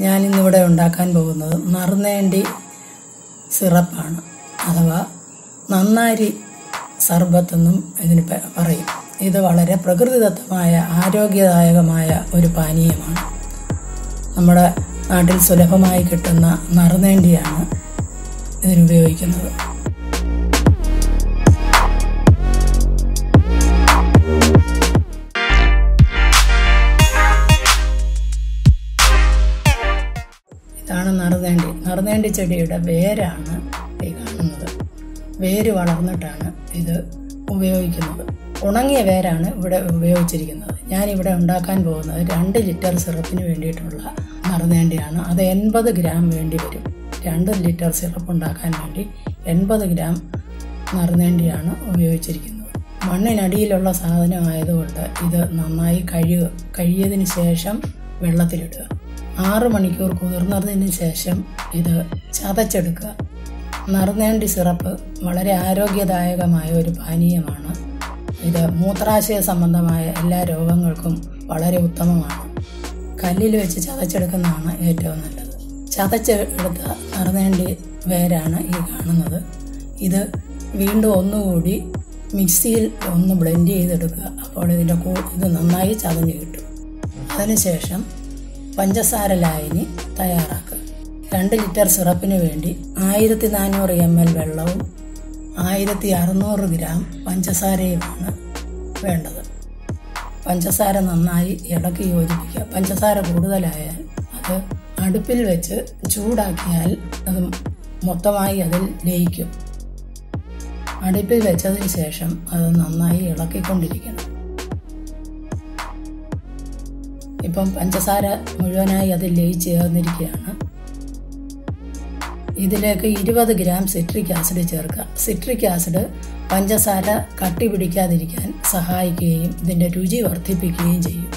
ഞാനിന്നിവിടെ ഉണ്ടാക്കാൻ പോകുന്നത് നറുനേണ്ടി സിറപ്പാണ്. അഥവാ നന്നാരി സർബത്തെന്നും ഇതിന് പറയും. ഇത് വളരെ പ്രകൃതിദത്തമായ ആരോഗ്യദായകമായ ഒരു പാനീയമാണ്. നമ്മുടെ നാട്ടിൽ സുലഭമായി കിട്ടുന്ന നറുനേണ്ടിയാണ് ഇതിനുപയോഗിക്കുന്നത്. നറുനേണ്ടി നറുനേണ്ടി ചെടിയുടെ വേരാണ് ഈ കാണുന്നത്. വേര് വളർന്നിട്ടാണ് ഇത് ഉപയോഗിക്കുന്നത്. ഉണങ്ങിയ വേരാണ് ഇവിടെ ഉപയോഗിച്ചിരിക്കുന്നത്. ഞാനിവിടെ ഉണ്ടാക്കാൻ പോകുന്നത് രണ്ട് ലിറ്റർ സിറപ്പിന് വേണ്ടിയിട്ടുള്ള നറുനേണ്ടിയാണ് അത് എൺപത് ഗ്രാം വേണ്ടി വരും. രണ്ട് ലിറ്റർ സിറപ്പ് ഉണ്ടാക്കാൻ വേണ്ടി എൺപത് ഗ്രാം നറുനേണ്ടിയാണ് ഉപയോഗിച്ചിരിക്കുന്നത്. മണ്ണിനടിയിലുള്ള സാധനമായതുകൊണ്ട് ഇത് നന്നായി കഴുകുക കഴുകിയതിന് ശേഷം വെള്ളത്തിലിടുക. ആറ് മണിക്കൂർ കുതിർന്നതിന് ശേഷം ഇത് ചതച്ചെടുക്കുക. നറുനേണ്ടി സിറപ്പ് വളരെ ആരോഗ്യദായകമായ ഒരു പാനീയമാണ്. ഇത് മൂത്രാശയ സംബന്ധമായ എല്ലാ രോഗങ്ങൾക്കും വളരെ ഉത്തമമാണ്. കല്ലിൽ വെച്ച് ചതച്ചെടുക്കുന്നതാണ് ഏറ്റവും നല്ലത്. ചതച്ചെടുത്ത നറുനേണ്ടി വേരാണ് ഈ കാണുന്നത്. ഇത് വീണ്ടും ഒന്നുകൂടി മിക്സിയിൽ ഒന്ന് ബ്ലെൻഡ് ചെയ്തെടുക്കുക. അപ്പോൾ ഇതിന്റെ ഇത് നന്നായി ചതഞ്ഞ് കിട്ടും. അതിനുശേഷം പഞ്ചസാര ലായനി തയ്യാറാക്കുക. രണ്ട് ലിറ്റർ സിറപ്പിന് വേണ്ടി ആയിരത്തി നാനൂറ് എം എൽ വെള്ളവും ആയിരത്തി അറുന്നൂറ് ഗ്രാം പഞ്ചസാരയുമാണ് വേണ്ടത്. പഞ്ചസാര നന്നായി ഇളക്കി യോജിപ്പിക്കുക. പഞ്ചസാര കൂടുതലായാൽ അത് അടുപ്പിൽ വെച്ച് ചൂടാക്കിയാൽ അത് മൊത്തമായി അതിൽ ലയിക്കും. അടുപ്പിൽ വെച്ചതിന് ശേഷം അത് നന്നായി ഇളക്കിക്കൊണ്ടിരിക്കണം. ഇപ്പം പഞ്ചസാര മുഴുവനായി അതിൽ ലയിച്ച് ചേർന്നിരിക്കുകയാണ്. ഇതിലേക്ക് ഇരുപത് ഗ്രാം സിട്രിക് ആസിഡ് ചേർക്കുക. സിട്രിക് ആസിഡ് പഞ്ചസാര കട്ടി പിടിക്കാതിരിക്കാൻ സഹായിക്കുകയും ഇതിന്റെ രുചി വർദ്ധിപ്പിക്കുകയും ചെയ്യും.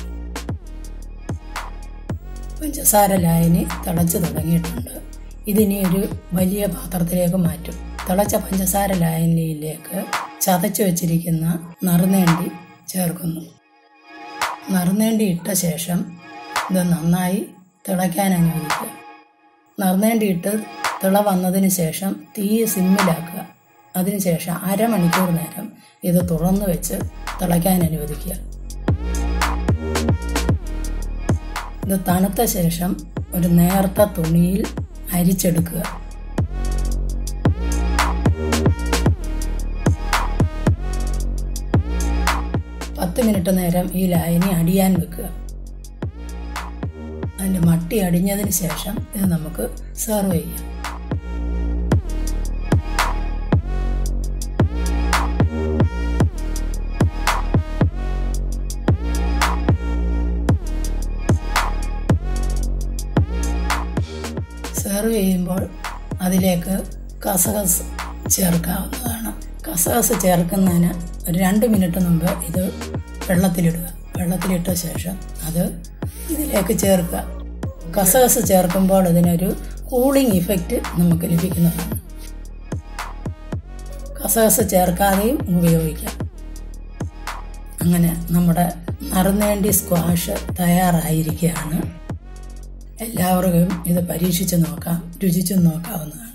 പഞ്ചസാര ലായനി തിളച്ച് തുടങ്ങിയിട്ടുണ്ട്. ഇതിനി ഒരു വലിയ പാത്രത്തിലേക്ക് മാറ്റും. തിളച്ച പഞ്ചസാര ലായനിയിലേക്ക് ചതച്ചു വച്ചിരിക്കുന്ന നറുനേണ്ടി ചേർക്കുന്നു. നറുനേണ്ടി ഇട്ട ശേഷം ഇത് നന്നായി തിളയ്ക്കാൻ അനുവദിക്കുക. നറുനേണ്ടിയിട്ട് തിള വന്നതിന് ശേഷം തീ സിമ്മിലാക്കുക. അതിനുശേഷം അരമണിക്കൂർ നേരം ഇത് തുറന്നു വെച്ച് തിളയ്ക്കാൻ അനുവദിക്കുക. ഇത് തണുത്ത ശേഷം ഒരു നേർത്ത തുണിയിൽ അരിച്ചെടുക്കുക. പത്ത് മിനിറ്റ് നേരം ഈ ലായനി അടിയാൻ വെക്കുക. അതിന്റെ മട്ടി അടിഞ്ഞതിന് ശേഷം ഇത് നമുക്ക് സെർവ് ചെയ്യാം. സെർവ് ചെയ്യുമ്പോൾ അതിലേക്ക് കസകസ് ചേർക്കാവുന്നതാണ്. കസകസ് ചേർക്കുന്നതിന് ഒരു രണ്ട് മിനിറ്റ് മുമ്പ് ഇത് വെള്ളത്തിലിടുക. വെള്ളത്തിലിട്ട ശേഷം അത് ഇതിലേക്ക് ചേർക്കുക. കസകസ് ചേർക്കുമ്പോൾ ഇതിനൊരു കൂളിംഗ് ഇഫക്റ്റ് നമുക്ക് ലഭിക്കുന്നതാണ്. കസകസ് ചേർക്കാതെയും ഉപയോഗിക്കാം. അങ്ങനെ നമ്മുടെ നറുനേണ്ടി സ്ക്വാഷ് തയ്യാറായിരിക്കുകയാണ്. എല്ലാവർക്കും ഇത് പരീക്ഷിച്ച് നോക്കാം രുചിച്ചു നോക്കാവുന്നതാണ്.